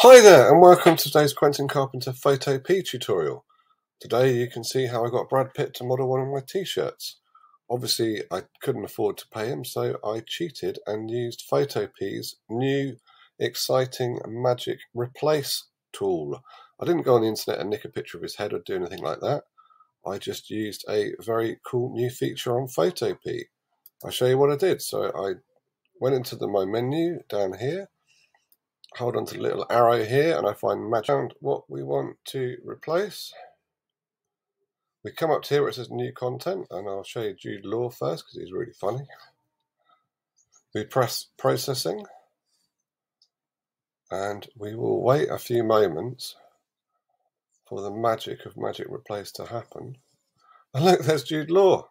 Hi there and welcome to today's Quentin Carpenter Photopea tutorial. Today you can see how I got Brad Pitt to model one of my t-shirts. Obviously I couldn't afford to pay him so I cheated and used Photo P's new exciting magic replace tool. I didn't go on the internet and nick a picture of his head or do anything like that. I just used a very cool new feature on Photopea. I'll show you what I did. So I went into the my menu down here hold on to the little arrow here and I find match found what we want to replace. We come up to here where it says new content and I'll show you Jude Law first because he's really funny. We press processing and we will wait a few moments for the magic of magic replace to happen. And look, there's Jude Law.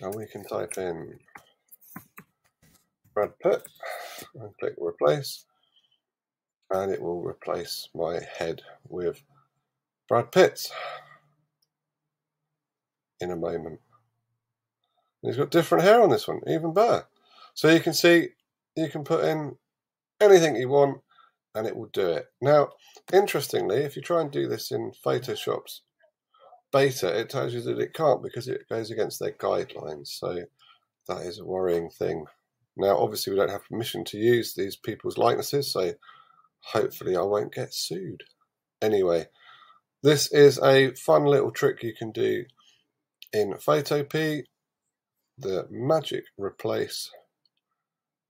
And we can type in Brad Pitt and click replace and it will replace my head with Brad Pitt's in a moment. And he's got different hair on this one, even better. So you can see you can put in anything you want and it will do it. Now, interestingly, if you try and do this in Photoshop's beta, it tells you that it can't because it goes against their guidelines. So that is a worrying thing. Now, obviously, we don't have permission to use these people's likenesses, so hopefully I won't get sued. Anyway, this is a fun little trick you can do in Photopea, the magic replace,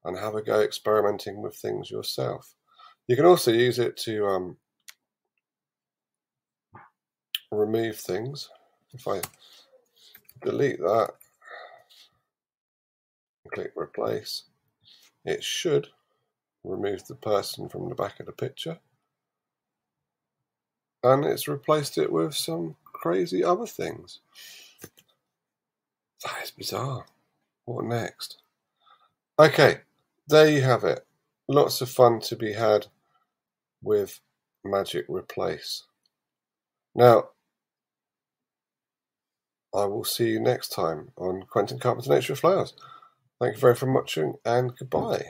and have a go experimenting with things yourself. You can also use it to um, remove things. If I delete that, click replace, it should removed the person from the back of the picture and it's replaced it with some crazy other things. That is bizarre. What next? Okay, there you have it. Lots of fun to be had with Magic Replace. Now, I will see you next time on Quentin Carpenter Nature of Flowers. Thank you very much for watching and goodbye.